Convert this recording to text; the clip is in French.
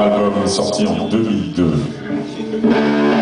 album sorti en 2002.